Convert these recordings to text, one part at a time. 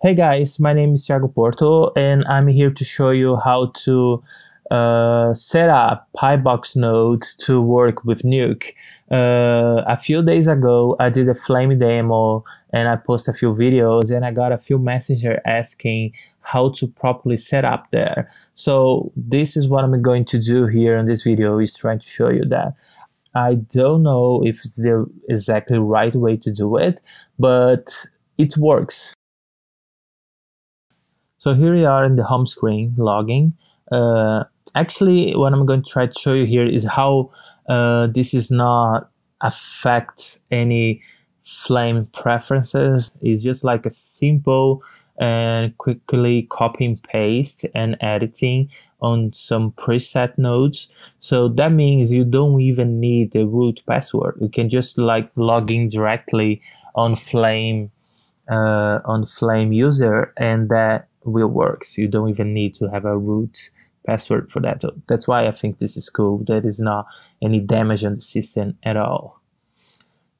Hey guys, my name is Thiago Porto and I'm here to show you how to uh, set up PyBox node to work with Nuke. Uh, a few days ago, I did a Flame demo and I posted a few videos and I got a few messages asking how to properly set up there. So this is what I'm going to do here in this video is trying to show you that. I don't know if it's the exactly right way to do it, but it works. So here we are in the home screen logging. Uh, actually, what I'm going to try to show you here is how uh, this is not affect any flame preferences. It's just like a simple and quickly copy and paste and editing on some preset nodes. So that means you don't even need the root password. You can just like log in directly on Flame uh, on Flame user and that will work. So you don't even need to have a root password for that. That's why I think this is cool. There is not any damage on the system at all.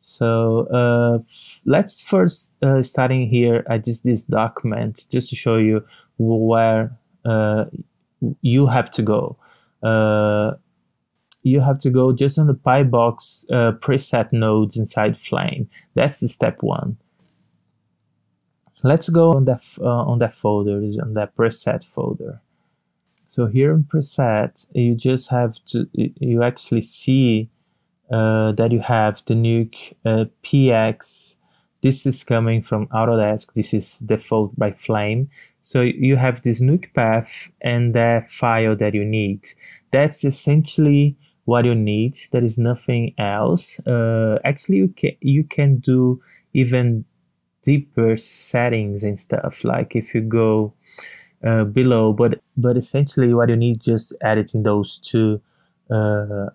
So uh, let's first uh, starting here. I just this document just to show you where uh, you have to go. Uh, you have to go just on the PyBox uh, preset nodes inside Flame. That's the step one let's go on that uh, on that folder on that preset folder. So here in preset you just have to you actually see uh, that you have the nuke uh, px this is coming from autodesk. This is default by flame. So you have this nuke path and that file that you need. That's essentially what you need. There is nothing else. Uh, actually you can you can do even deeper settings and stuff like if you go uh, below but but essentially what you need just editing those two uh,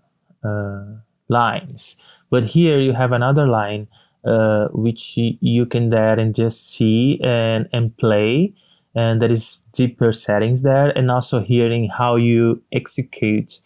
uh, lines. But here you have another line uh, which you can there and just see and and play and there is deeper settings there and also hearing how you execute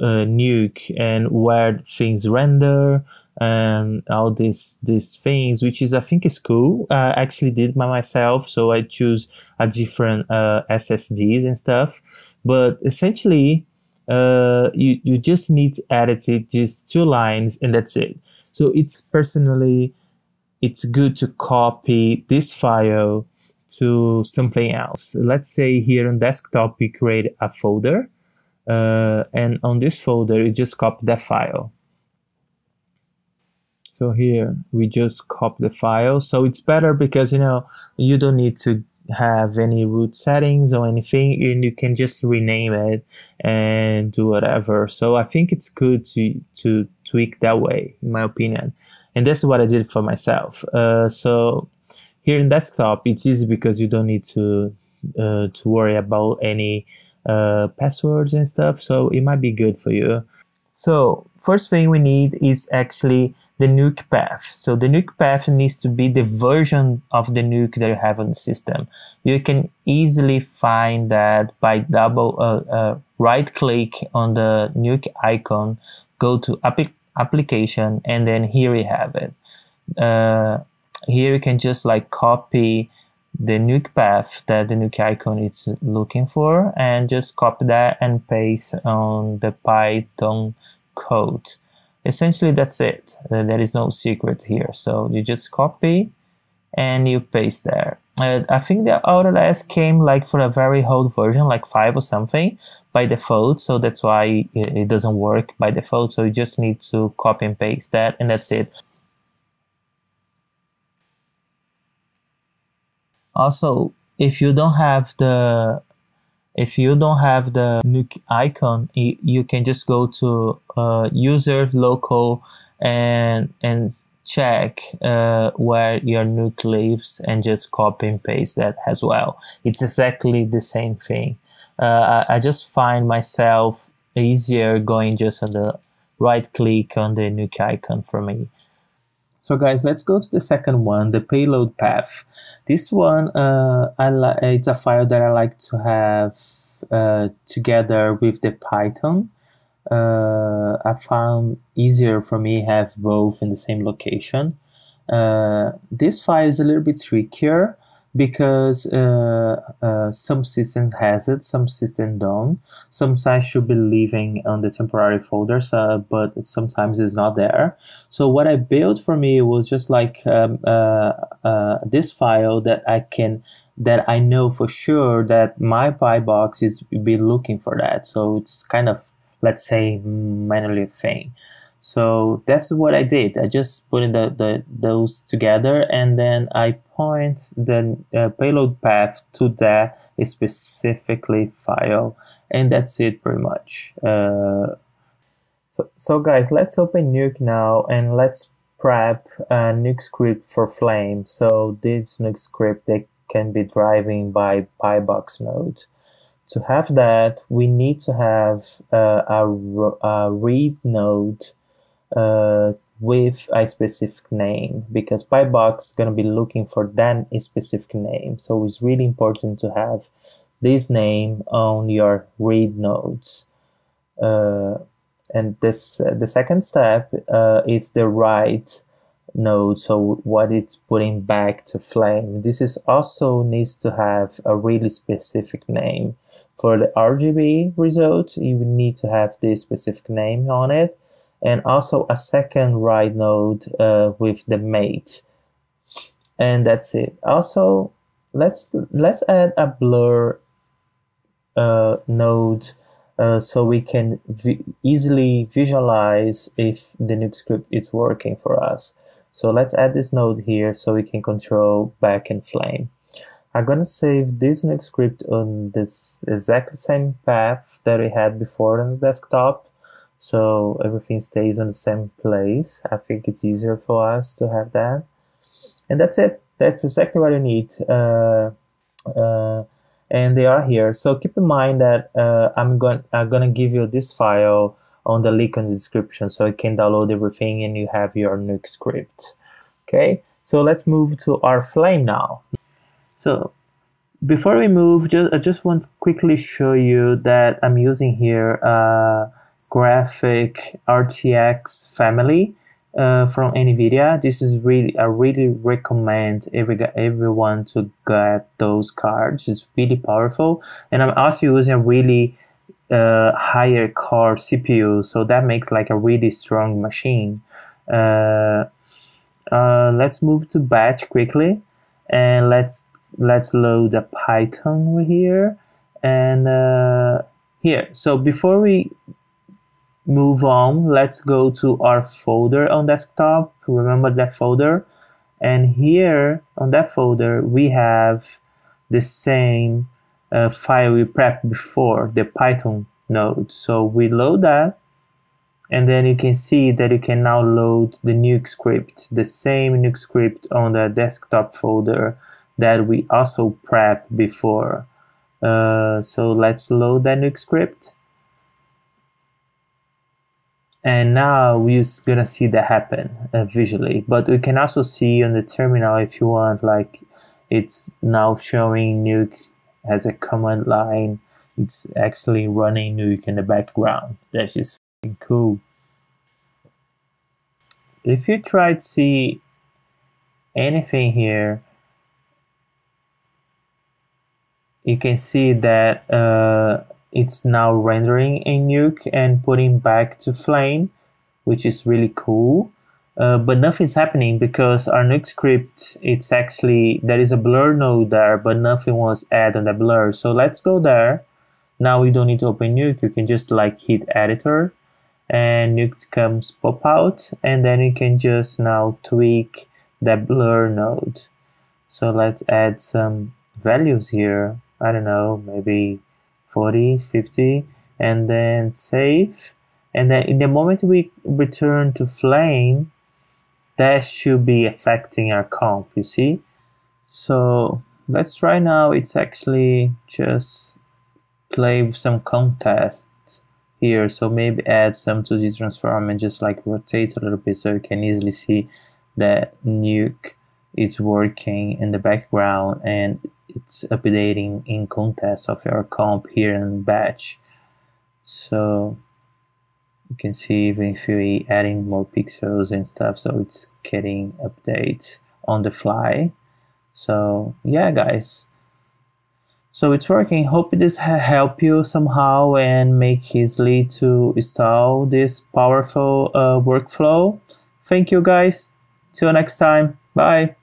uh, nuke and where things render and all these these things, which is I think is cool. I actually did by myself, so I choose a different uh, SSDs and stuff. But essentially, uh, you you just need to edit it just two lines and that's it. So it's personally, it's good to copy this file to something else. Let's say here on desktop we create a folder, uh, and on this folder you just copy that file so here we just copy the file. So it's better because, you know, you don't need to have any root settings or anything and you can just rename it and do whatever. So I think it's good to, to tweak that way, in my opinion. And that's what I did for myself. Uh, so here in desktop, it's easy because you don't need to, uh, to worry about any uh, passwords and stuff. So it might be good for you. So first thing we need is actually the nuke path. So the nuke path needs to be the version of the nuke that you have on the system. You can easily find that by double uh, uh, right click on the nuke icon, go to app application, and then here we have it. Uh, here you can just like copy the nuke path that the nuke icon is looking for and just copy that and paste on the Python code essentially that's it. Uh, there is no secret here. So you just copy and you paste there. Uh, I think the Autodesk came like for a very old version like 5 or something by default. So that's why it, it doesn't work by default. So you just need to copy and paste that and that's it. Also if you don't have the if you don't have the nuke icon, you can just go to uh, user local and and check uh, where your nuke lives and just copy and paste that as well. It's exactly the same thing. Uh, I, I just find myself easier going just on the right click on the nuke icon for me. So guys, let's go to the second one, the payload path. This one, uh, I it's a file that I like to have uh, together with the Python. Uh, I found easier for me have both in the same location. Uh, this file is a little bit trickier, because uh, uh, some systems has it, some systems don't. Sometimes should be living on the temporary folders, uh, but sometimes it's not there. So what I built for me was just like um, uh, uh, this file that I can that I know for sure that my PyBox is be looking for that. So it's kind of let's say manually thing. So that's what I did. I just put the, the those together and then I point the uh, payload path to that specifically file and that's it pretty much. Uh, so, so guys, let's open Nuke now and let's prep a Nuke script for Flame. So this Nuke script they can be driving by PyBox node. To have that, we need to have uh, a, a read node uh, with a specific name because PyBox is going to be looking for that specific name. So it's really important to have this name on your read nodes. Uh, and this uh, the second step uh, is the write node. So what it's putting back to Flame. This is also needs to have a really specific name. For the RGB result, you need to have this specific name on it and also a second write node uh, with the matte. And that's it. Also let's let's add a blur uh, node uh, so we can vi easily visualize if the nuke script is working for us. So let's add this node here so we can control back and flame. I'm gonna save this nuke script on this exact same path that we had before on the desktop so everything stays on the same place. I think it's easier for us to have that. And that's it. That's exactly what you need. Uh, uh, and they are here. So keep in mind that uh, I'm going I'm gonna give you this file on the link in the description so you can download everything and you have your Nuke script. Okay, so let's move to our flame now. So before we move, just I just want to quickly show you that I'm using here uh, graphic RTX family uh, from NVIDIA. This is really, I really recommend every, everyone to get those cards. It's really powerful. And I'm also using a really uh, higher core CPU, so that makes like a really strong machine. Uh, uh, let's move to batch quickly and let's let's load the Python here and uh, here. So before we move on, let's go to our folder on desktop. Remember that folder? And here on that folder, we have the same uh, file we prepped before, the Python node. So we load that, and then you can see that you can now load the nuke script, the same nuke script on the desktop folder that we also prepped before. Uh, so let's load that nuke script and now we're gonna see that happen uh, visually. But we can also see on the terminal if you want like it's now showing nuke as a command line. It's actually running nuke in the background. That's just cool. If you try to see anything here you can see that uh, it's now rendering a nuke and putting back to flame, which is really cool. Uh, but nothing's happening because our nuke script, it's actually, there is a blur node there, but nothing was added on the blur. So let's go there. Now we don't need to open nuke. You can just like hit editor and nuke comes pop out and then you can just now tweak the blur node. So let's add some values here. I don't know, maybe 40, 50, and then save. And then in the moment we return to flame, that should be affecting our comp, you see? So let's try now. It's actually just play with some contests here. So maybe add some to this transform and just like rotate a little bit so you can easily see that nuke is working in the background and it's updating in context of your comp here in batch. So you can see even if we adding more pixels and stuff so it's getting updates on the fly. So yeah guys. So it's working. Hope this help you somehow and make easily to install this powerful uh, workflow. Thank you guys. Till next time. Bye.